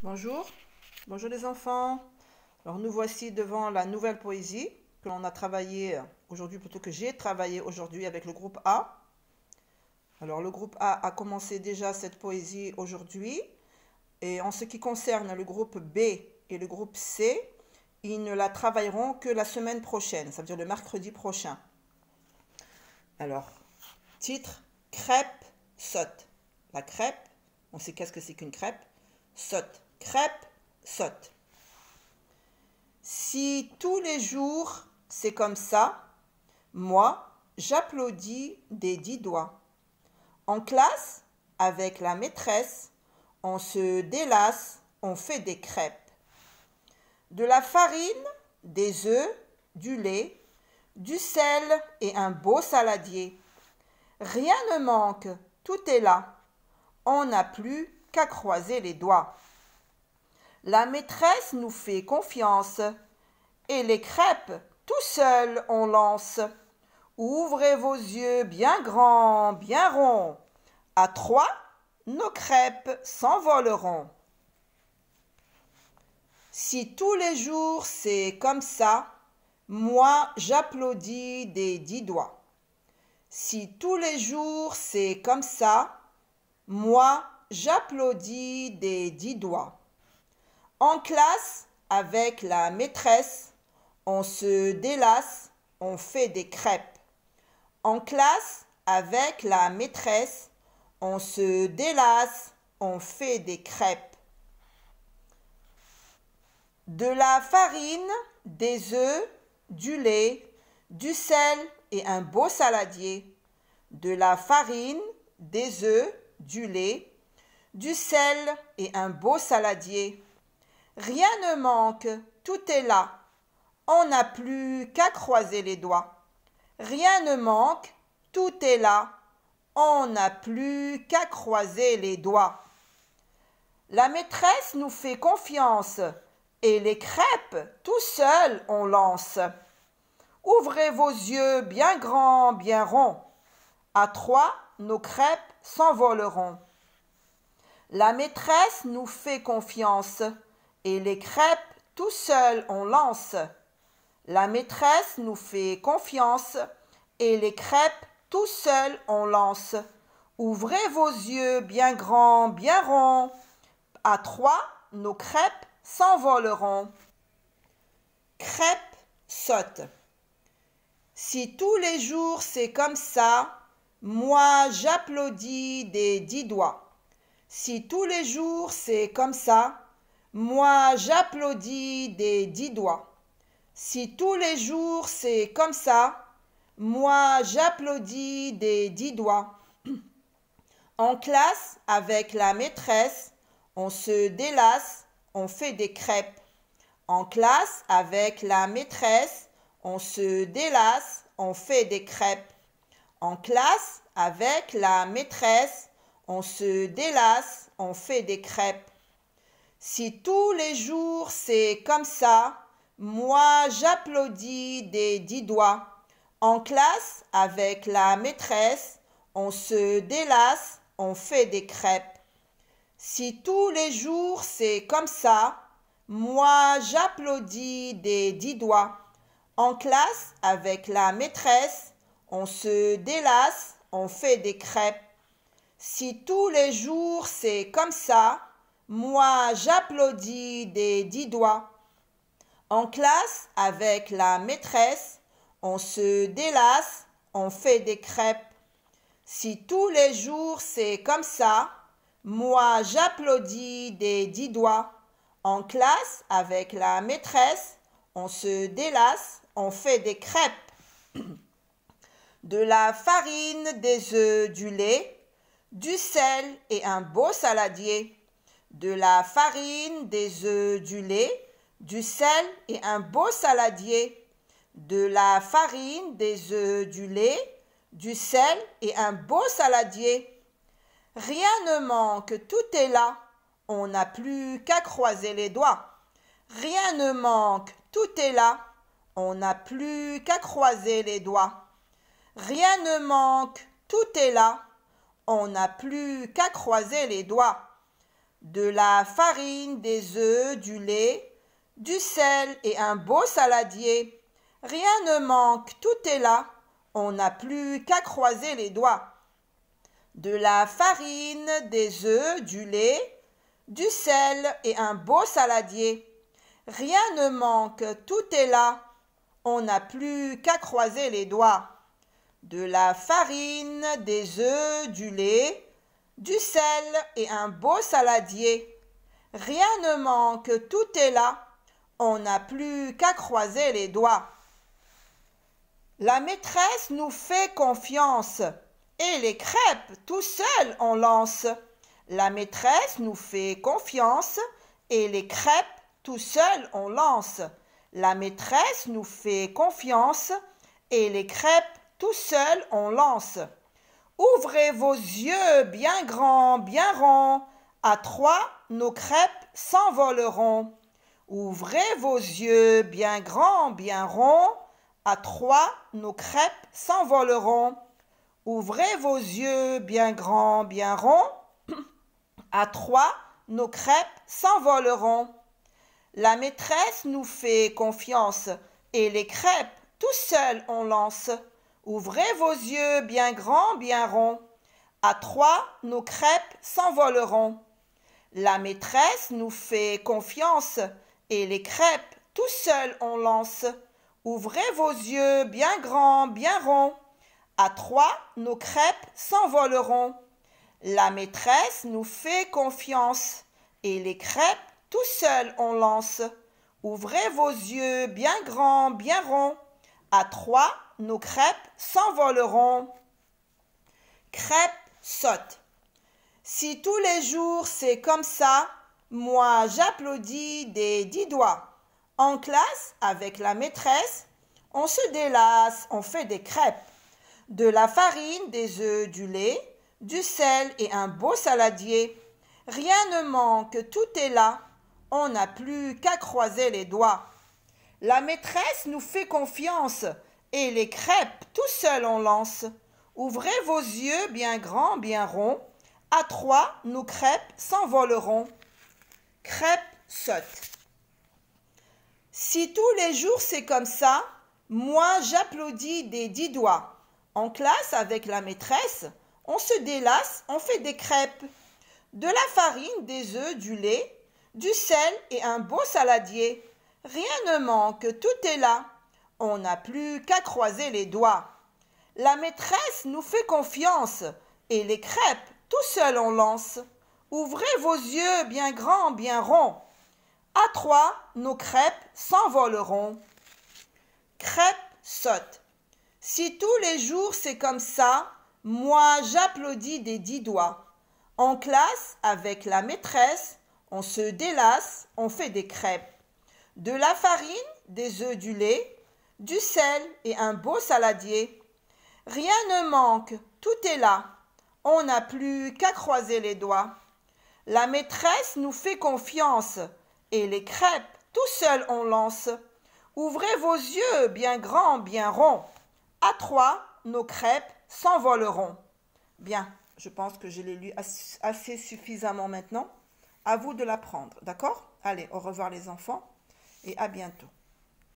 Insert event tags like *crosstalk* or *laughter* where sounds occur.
Bonjour, bonjour les enfants. Alors nous voici devant la nouvelle poésie que l'on a travaillé aujourd'hui, plutôt que j'ai travaillé aujourd'hui avec le groupe A. Alors le groupe A a commencé déjà cette poésie aujourd'hui. Et en ce qui concerne le groupe B et le groupe C, ils ne la travailleront que la semaine prochaine, ça veut dire le mercredi prochain. Alors, titre, crêpe saute. La crêpe, on sait qu'est-ce que c'est qu'une crêpe, saute. Crêpe saute. Si tous les jours c'est comme ça, moi j'applaudis des dix doigts. En classe, avec la maîtresse, on se délasse, on fait des crêpes. De la farine, des œufs, du lait, du sel et un beau saladier. Rien ne manque, tout est là. On n'a plus qu'à croiser les doigts. La maîtresse nous fait confiance, et les crêpes, tout seul on lance. Ouvrez vos yeux bien grands, bien ronds. À trois, nos crêpes s'envoleront. Si tous les jours c'est comme ça, moi j'applaudis des dix doigts. Si tous les jours c'est comme ça, moi j'applaudis des dix doigts. En classe, avec la maîtresse, on se délasse, on fait des crêpes. En classe, avec la maîtresse, on se délasse, on fait des crêpes. De la farine, des œufs, du lait, du sel et un beau saladier. De la farine, des œufs, du lait, du sel et un beau saladier. Rien ne manque, tout est là. On n'a plus qu'à croiser les doigts. Rien ne manque, tout est là. On n'a plus qu'à croiser les doigts. La maîtresse nous fait confiance et les crêpes, tout seul, on lance. Ouvrez vos yeux bien grands, bien ronds. À trois, nos crêpes s'envoleront. La maîtresse nous fait confiance et les crêpes, tout seul, on lance. La maîtresse nous fait confiance et les crêpes, tout seul, on lance. Ouvrez vos yeux bien grands, bien ronds. À trois, nos crêpes s'envoleront. Crêpes saute. Si tous les jours c'est comme ça, moi j'applaudis des dix doigts. Si tous les jours c'est comme ça, moi j'applaudis des dix doigts. Si tous les jours c'est comme ça, moi j'applaudis des dix doigts. *clears throat* En classe, avec la maîtresse, on se délasse, on fait des crêpes. En classe, avec la maîtresse, on se délasse, on fait des crêpes. En classe, avec la maîtresse, on se délasse, on fait des crêpes. Si tous les jours c'est comme ça, moi j'applaudis des dix doigts. En classe, avec la maîtresse, on se délasse, on fait des crêpes. Si tous les jours c'est comme ça, moi j'applaudis des dix doigts. En classe, avec la maîtresse, on se délasse, on fait des crêpes. Si tous les jours c'est comme ça, moi j'applaudis des dix doigts. En classe, avec la maîtresse, on se délasse, on fait des crêpes. Si tous les jours c'est comme ça, moi j'applaudis des dix doigts. En classe, avec la maîtresse, on se délasse, on fait des crêpes. *clears throat* De la farine, des œufs, du lait, du sel et un beau saladier de la farine, des œufs, du lait, du sel et un beau saladier, de la farine, des œufs, du lait, du sel et un beau saladier. Rien ne manque, tout est là. On n'a plus qu'à croiser les doigts. Rien ne manque, tout est là. On n'a plus qu'à croiser les doigts. Rien ne manque, tout est là. On n'a plus qu'à croiser les doigts. De la farine, des œufs, du lait, du sel et un beau saladier. Rien ne manque, tout est là. On n'a plus qu'à croiser les doigts. De la farine, des œufs, du lait, du sel et un beau saladier. Rien ne manque, tout est là. On n'a plus qu'à croiser les doigts. De la farine, des œufs, du lait, du sel et un beau saladier. Rien ne manque, tout est là. On n'a plus qu'à croiser les doigts. La maîtresse nous fait confiance et les crêpes tout seul on lance. La maîtresse nous fait confiance et les crêpes tout seul on lance. La maîtresse nous fait confiance et les crêpes tout seul on lance. Ouvrez vos yeux bien grands, bien ronds. À trois, nos crêpes s'envoleront. Ouvrez vos yeux bien grands, bien ronds. À trois, nos crêpes s'envoleront. Ouvrez vos yeux bien grands, bien ronds. À trois, nos crêpes s'envoleront. La maîtresse nous fait confiance et les crêpes tout seuls on lance. Ouvrez vos yeux bien grands, bien ronds. À trois, nos crêpes s'envoleront. La maîtresse nous fait confiance et les crêpes tout seuls on lance. Ouvrez vos yeux bien grands, bien ronds. À trois, nos crêpes s'envoleront. La maîtresse nous fait confiance et les crêpes tout seuls on lance. Ouvrez vos yeux bien grands, bien ronds. À trois, nos crêpes s'envoleront. Crêpes saute. Si tous les jours c'est comme ça, moi j'applaudis des dix doigts. En classe, avec la maîtresse, on se délasse, on fait des crêpes. De la farine, des œufs, du lait, du sel et un beau saladier. Rien ne manque, tout est là. On n'a plus qu'à croiser les doigts. La maîtresse nous fait confiance et les crêpes tout seuls on lance. Ouvrez vos yeux bien grands, bien ronds. À trois, nos crêpes s'envoleront. Crêpes saute. Si tous les jours c'est comme ça, moi j'applaudis des dix doigts. En classe avec la maîtresse, on se délasse, on fait des crêpes. De la farine, des œufs, du lait, du sel et un beau saladier. Rien ne manque, tout est là. On n'a plus qu'à croiser les doigts. La maîtresse nous fait confiance et les crêpes tout seuls on lance. Ouvrez vos yeux bien grands, bien ronds. À trois, nos crêpes s'envoleront. Crêpes saute. Si tous les jours c'est comme ça, moi j'applaudis des dix doigts. En classe, avec la maîtresse, on se délasse, on fait des crêpes. De la farine, des œufs, du lait, du sel et un beau saladier. Rien ne manque, tout est là. On n'a plus qu'à croiser les doigts. La maîtresse nous fait confiance et les crêpes tout seuls on lance. Ouvrez vos yeux bien grands, bien ronds. À trois, nos crêpes s'envoleront. Bien, je pense que je l'ai lu assez suffisamment maintenant. À vous de l'apprendre, d'accord? Allez, au revoir les enfants et à bientôt.